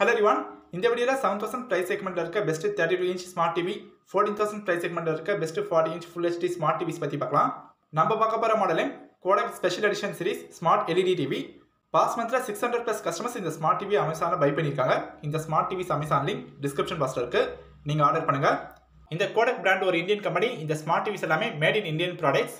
Hello ரிவான் இந்த வீடியோவில் செவன் தௌசண்ட் ப்ரைஸ் செக்மெண்ட்டில் இருக்க best thirty two inch smart TV fourteen thousand price segment இருக்க best forty inch full HD smart TVs பற்றி பார்க்கலாம். நம்ம பார்க்க போகிற மாடலே Kodak special edition series smart LED TV past மந்த்ல சிக்ஸ் ஹண்ட்ரட் ப்ளஸ் கஸ்டமர்ஸ் இந்த ஸ்மார்ட் டிவி அமேசானில் by பண்ணியிருக்காங்க. இந்த smart TVs Amazon link description பாக்ஸில் இருக்கு. நீங்கள் ஆர்டர் பண்ணுங்கள் இந்த கோடக் பிராண்ட் ஒரு இந்தியன் கம்பெனி இந்த ஸ்மார்ட் டிவிஸ் எல்லாமே made in Indian products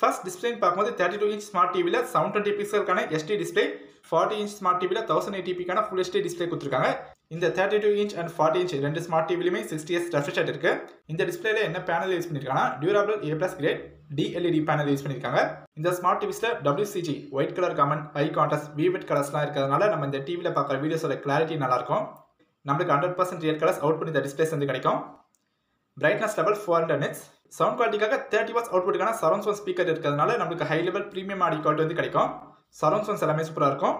first டிஸ்பிளேன்னு பார்க்கும்போது தேர்ட்டி டூ இன்ச் ஸ்மார்ட் டிவியில் seven twenty பிக்சலுக்கான HD display forty inch smart டிவியில் தௌசண்ட் எயிட்டிபிக்கான ஃபுல் எஸ்டி டிஸ்பிளே கொடுத்துருக்காங்க. இந்த thirty two inch and forty inch ரெண்டு ஸ்மார்ட் டிவிலுமே சிக்ஸ்டி எஸ் ரெஃப்ரிஜரேட் இருக்கு. இந்த டிஸ்பிளேல என்ன பேனல் யூஸ் பண்ணியிருக்காங்க durable A plus grade DLED panel use பண்ணியிருக்காங்க இந்த ஸ்மார்ட் டிவிஸில் டபிள்யூசிஜி ஒயிட் கலர் காமன் ஐ கான்டஸ்ட் விவிட் கலர்ஸ்லாம் இருக்கிறதுனால நம்ம இந்த டிவியில் பார்க்குற வீடியோஸோட கிளாரிட்டி நல்லாயிருக்கும். நம்மளுக்கு hundred percent real colours out பண்ணி இந்த டிஸ்பிளேஸ் வந்து கிடைக்கும். Brightness level four hundred nits sound குவாலிட்டிக்காக thirty watts அவுட்புட்டுக்கான சரௌண்ட் சவுண்ட் ஸ்பீக்கர் இருக்கிறதுனால நம்மளுக்கு high level premium audio quality வந்து கிடைக்கும். சரௌண்ட் சவுண்ட்ஸ் எல்லாமே சூப்பராக இருக்கும்.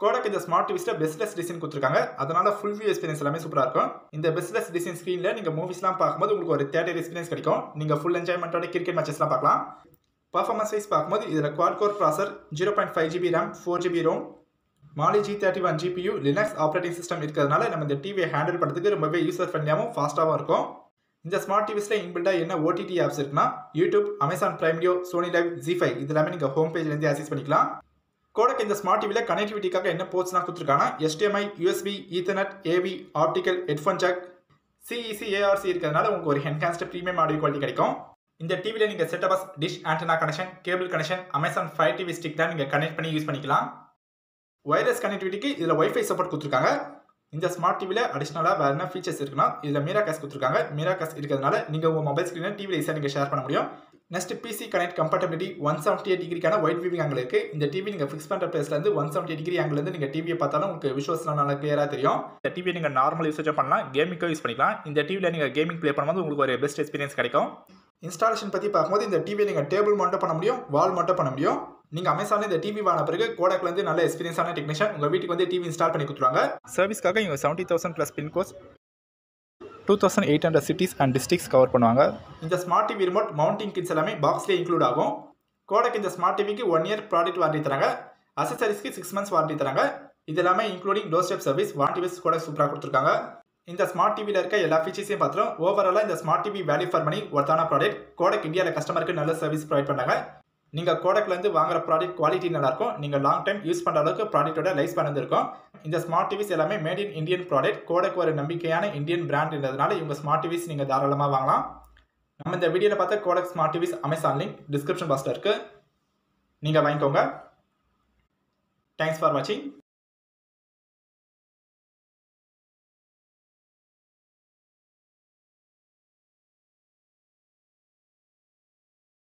கோடக் இந்த ஸ்மார்ட் டிவிஸில் பெஸ்ட்லெஸ் டிசைன் கொடுத்துருக்காங்க. அதனால ஃபுல் வியூ எக்ஸ்பீரியன்ஸ் எல்லாமே சூப்பராக இருக்கும். இந்த பெஸ்ட்லெஸ் டிசைன் ஸ்க்ரீனில் நீங்கள் மூவிஸ்லாம் பார்க்கும்போது உங்களுக்கு ஒரு தேட்டர் எக்ஸ்பீரியன்ஸ் கிடைக்கும். நீங்கள் ஃபுல் என்ஜாய்மெண்ட்டோட கிரிக்கெட் மேட்சஸ்லாம் பார்க்கலாம். பர்ஃபார்மன்ஸ் வைஸ் பார்க்கும்போது இதில் quad core processor zero point five GB RAM four GB ROM Mali G thirty one GPU Linux operating system இருக்கிறதுனால நம்ம இந்த டிவியை ஹேண்டில் பண்ணுறதுக்கு ரொம்பவே யூசர் ஃப்ரெண்ட்லியாகவும் ஃபாஸ்ட்டாகவும் இருக்கும். இந்த ஸ்மார்ட் டிவிஸில் இன்பில்டாக என்ன ஓடிடி ஆப்ஸ் இருக்குன்னா YouTube Amazon Prime Video Sony Liv Zee five இது எல்லாமே நீங்கள் ஹோம் பேஜ்லேருந்து ஆக்சஸ் பண்ணிக்கலாம். கோடக் இந்த ஸ்மார்ட் டிவியில் கனெக்டிவிட்டிக்காக என்ன போர்ட்ஸ்லாம் கொடுத்துருக்காங்கன்னா HDMI USB Ethernet AV optical headphone jack CEC ARC இருக்கிறதுனால உங்களுக்கு ஒரு என்ஹான்ஸ்டு ப்ரீமியம் ஆடியோ குவாலிட்டி கிடைக்கும். இந்த டிவியில் நீங்கள் set top box dish antenna connection cable connection Amazon fire TV stick தான் நீங்கள் கனெக்ட் பண்ணி யூஸ் பண்ணிக்கலாம். ஒயர்லெஸ் கனெக்டிவிட்டிக்கு இதில் ஒய்ஃபை சப்போர்ட் கொடுத்துருக்காங்க. இந்த ஸ்மார்ட் டிவியில் அடிஷ்னலாக வேறு என்ன ஃபீச்சர்ஸ் இருக்குன்னா இதில் மீரா கேஸ் கொடுத்துருக்காங்க மீரா கேஸ் இருக்கிறதுனால நீங்கள் உங்கள் மொபைல் ஸ்க்ரீனை டிவியில் ஈஸியாக நீங்கள் ஷேர் பண்ண முடியும். Next PC connect comfortability one seventy eight டிகிரிக்கான wide viewing angle இருக்குது இந்த டிவி நீங்கள் ஃபிக்ஸ் பண்ணுற பிளேஸ்லேருந்து ஒன் செவன்ட்டி டிகிரி ஆங்கிலேருந்து நீங்கள் டிவியை பார்த்தாலும் உங்களுக்கு விஷுவல்ஸ்லாம் நல்லா கிளியராக தெரியும். இந்த டிவியை நீங்கள் நார்மல் யூசேஜ் பண்ணலாம் கேமிங்க்கும் யூஸ் பண்ணிக்கலாம். இந்த டிவியில் நீங்கள் கேமிங் ப்ளே பண்ணும்போது உங்களுக்கு ஒரு பெஸ்ட் எக்ஸ்பீரியன்ஸ் கிடைக்கும். இன்ஸ்டாலேஷன் பற்றி பார்க்கும்போது இந்த டிவியை நீங்கள் டேபிள் மட்டும் பண்ண முடியும் வால் மட்டும் பண்ண முடியும். நீங்கள் அமேசானில் இந்த டிவி வாங்கின பிறகு கோடாக்லேருந்து நல்ல எக்ஸ்பீரியன்ஸான டெக்னீஷியன் உங்கள் வீட்டுக்கு வந்து டிவி இன்ஸ்டால் பண்ணி கொடுத்துருவாங்க. சர்வீஸ்க்காக இவங்க seventy thousand plus pincodes two thousand eight hundred cities and districts cover பண்ணுவாங்க. இந்த smart TV remote mounting kits எல்லாமே பாக்ஸ்லேயே இன்க்ளூட் ஆகும். கோடக் இந்த ஸ்மார்ட் டிவிக்கு ஒன் இயர் ப்ராடக்ட் வாரண்டி தராங்க. அசசரிஸ்க்கு சிக்ஸ் மந்த்ஸ் வாரண்டி தராங்க. இது எல்லாமே including doorstep service warranty wise கூட சூப்பராக கொடுத்துருக்காங்க. இந்த ஸ்மார்ட் டிவியில் இருக்க எல்லா ஃபீச்சர்ஸையும் பார்த்துரும். ஓவராலாக இந்த smart TV value for money ஒர்த்தான ப்ராடக்ட் கோடக் இந்தியாவில் கஸ்டமருக்கு நல்ல சர்வீஸ் ப்ரொவைட் பண்ணாங்க. நீங்கள் கோடக்லேருந்து வாங்குற ப்ராடக்ட் குவாலிட்டி நல்லாயிருக்கும் நீங்கள் லாங் டைம் யூஸ் பண்ணுற அளவுக்கு ப்ராடக்ட்டோட லைஃப் பண்ணிருக்கும் இந்த ஸ்மார்ட் டிவிஸ் எல்லாமே made in Indian product Kodak ஒரு நம்பிக்கையான இந்தியன் பிராண்ட்ன்றதுனால இவங்க ஸ்மார்ட் டிவிஸ் நீங்கள் தாராளமாக வாங்கலாம். நம்ம இந்த வீடியோவில் பார்த்த Kodak smart TVs Amazon link description பாக்ஸில் இருக்குது நீங்கள் வாங்கிக்கோங்க. தேங்க்ஸ் ஃபார் வாட்சிங்